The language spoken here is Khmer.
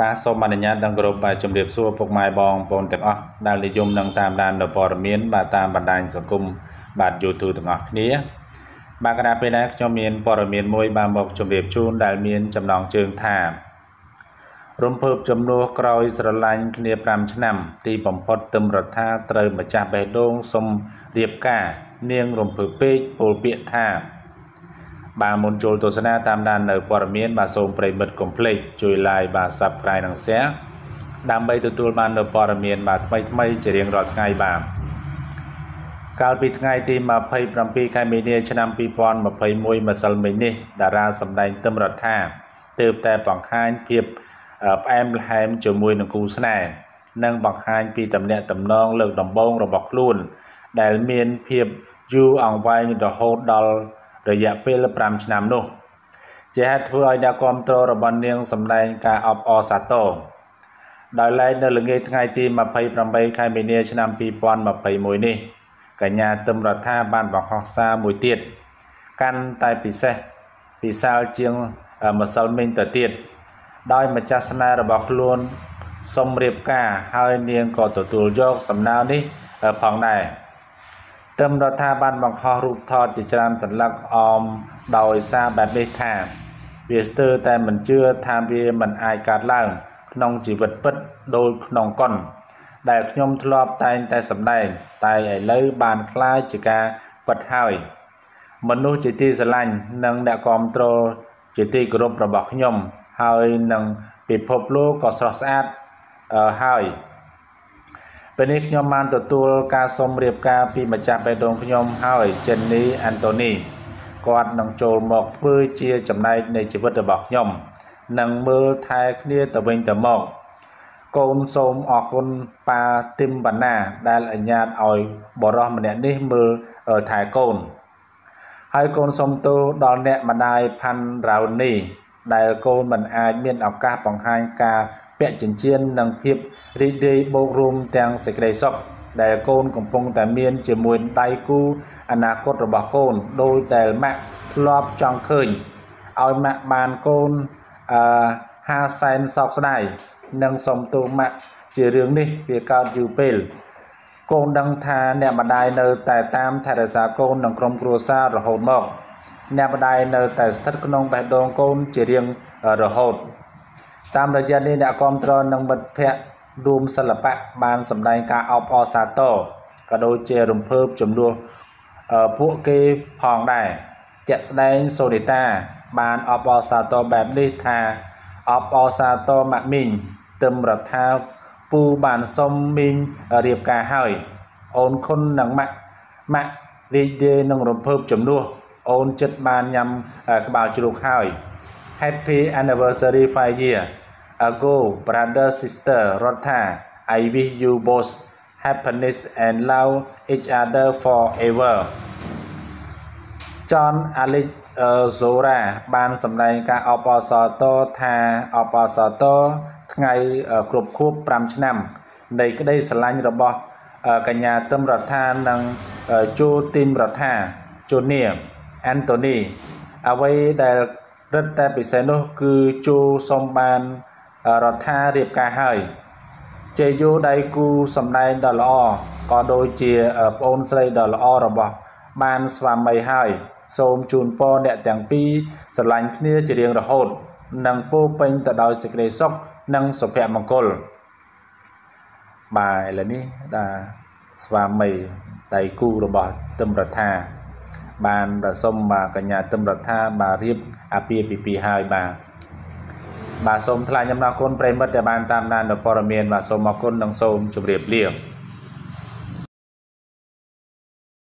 បាទសូមអនុញ្ញាតដល់ក្រុមបាទជំរាបសួរពុកម៉ែបងប្អូនទាំងអស់ដែលនិយមនឹងតាមដាននៅព័ត៌មានបាទតាមបណ្ដាញសង្គមបាទ YouTube ទាំងអស់គ្នាបាទគណៈពេលនេះខ្ញុំមានព័ត៌មានមួយបាទមកជម្រាបជូនដែលមានចំណងជើងថារំភើបចំនួនក្រោយស្រឡាញ់គ្នា5ឆ្នាំ ទីបំផុតទឹមរដ្ឋាត្រូវម្ចាស់បេះដូងសុំរៀបការ នាងរំភើបពេកពោលពាក្យថា បាទមុនចូលទស្សនាតាមដាននៅព័ត៌មានបាទសូមប្រិមិត្តកុំភ្លេចជួយ like បាទ Subscribe និង Share ដើម្បីទទួលបាននូវព័ត៌មានបាទថ្មីថ្មីជារៀងរាល់ថ្ងៃបាទកាលពីថ្ងៃទី27ខែមីនាឆ្នាំ2021ម្សិលមិញនេះតារាសម្ដែងទឹមរដ្ឋាទើបតែបង្ហាញភាពផ្អែមល្ហែមជាមួយនឹងគូស្នេហ៍និងបង្ហាញពីតំណែងតំណងលើកដំបូងរបស់ខ្លួន ដែលមានភាពយូរអង្វែងរហូតដល់ រយៈពេល5ឆ្នាំនោះ ជាហេតុធ្វើឲ្យអ្នកគ្រប់គ្រងរបស់នាងសម្ដែងការអបអរសាទរដោយឡែកនៅល្ងាចថ្ងៃទី28ខែមីនាឆ្នាំ2021នេះកញ្ញាទឹមរដ្ឋាបានបង្ហោះសារមួយទៀតកាន់តែពិសេសពិសាលជាងម្សិលមិញទៅទៀតដោយម្ចាស់ស្នេហ៍របស់ខ្លួនសុំរៀបការហើយនាងក៏ទទួលយកសំណើនេះផងដែរ ទឹមរដ្ឋាបានបង្ខំរូបថតជាច្រើនសន្លឹកអមដោយសារបែបនេះថា វាស្ទើរតែមិនជឿថាវាមិនអាចកើតឡើង ក្នុងជីវិតពិតដោយក្នុងកុនដែលខ្ញុំធ្លាប់តែងតែសម្ដែងតែឥឡូវបានคล้ายជាការពិតហើយមនុស្សជាទីស្រឡាញ់និងអ្នកគ្រប់គ្រងជាទីគោរពរបស់ខ្ញុំហើយនឹងពិភពលោកក៏ស្រស់ស្អាតហើយ ពេលនេះខ្ញុំបានទទួលការសុំរៀបការពីម្ចាស់បេះដូងខ្ញុំហើយ Jenny Anthony គាត់នឹងចូលមកធ្វើជាចំណែកនៃជីវិតរបស់ខ្ញុំនិងមើលថែគ្នាទៅវិញទៅមកកូនសូមអរគុណប៉ាទីមបាណាដែលអញ្ញាតឲ្យបរោះម្នាក់នេះមើលថែកូនហើយកូនសូមទោសដល់អ្នកម្ដាយផាន់រ៉ាវនី ដែលកូនមិនអាចមានឱកាសបង្ហាញការពាក់ចិញ្ចៀននិងភាពរីករាយបូករួមទាំងសេចក្តីសុខដែលកូនកំពុងតែមានជាមួយដៃគូអនាគតរបស់កូនដោយដែលម៉ាក់ធ្លាប់ចង់ឃើញឲ្យម៉ាក់បានកូនអឺ50សែនសោកស្ដាយនិងសុំទោសម៉ាក់ជារឿងនេះវាកើតយូរពេលកូនដឹងថាអ្នកម្ដាយនៅតែតាមថែរក្សាកូននិងក្រុមគ្រួសាររហូតមក អ្នកម្ដាយនៅតែស្ថិតក្នុងបេះដូងកូនជារៀងរហូត តាមរយៈនេះអ្នកគ្រប់គ្រងនិងមិត្តភ័ក្តិរួមសិល្បៈបានសម្ដែងការអបអរសាទរក៏ដូចជារំភើបចំនួនពួកគេផងដែរជាក់ស្ដែងសូនីតា បានអបអរសាទរបែបនេះថាអបអរសាទរម៉ាក់មីងទឹមរដ្ឋាពូបានសុំមីងរៀបការហើយ អូនខុននិងម៉ាក់ម៉ាក់រីករាយនឹងរំភើបចំនួន អូនចិត្តបានញ៉ាំក្បាលជ្រូកហើយ Happy anniversary 5 year ago brother sister Rotha I wish you both happiness and love each other forever John Alex Zora បានសម្ដែងការអបអរសាទរថាអបអរសាទរថ្ងៃគ្រប់ខួប5ឆ្នាំនៃក្តីស្រឡាញ់របស់កញ្ញាទឹមរដ្ឋានិងជូទីមរដ្ឋាជូនី អាន់តូនីអ្វីដែលរឹតតែពិសេសនោះគឺជូសុំបានរដ្ឋារៀបការហើយជេយូដៃគូសំដែងដ៏ល្អក៏ដូចជាប្អូនស្រីដ៏ល្អរបស់បានស្វាមីហើយសូមជូនពរអ្នកទាំងពីរស្រឡាញ់គ្នាជារៀងរហូតនិងពោពេញទៅដោយសេចក្តីសុខនិងសុភមង្គលបាទឥឡូវនេះបាទស្វាមីដៃគូរបស់ទឹមរដ្ឋា បានសុំបាទកញ្ញាទឹមរដ្ឋាបាទរៀបអាពាហ៍ពិពាហ៍ហើយបាទបាទសូមថ្លែងអំណរគុណប្រិមិត្តដែលបានតាមដានដល់ព័ត៌មានបាទសូមអរគុណនិងសូមជម្រាបលា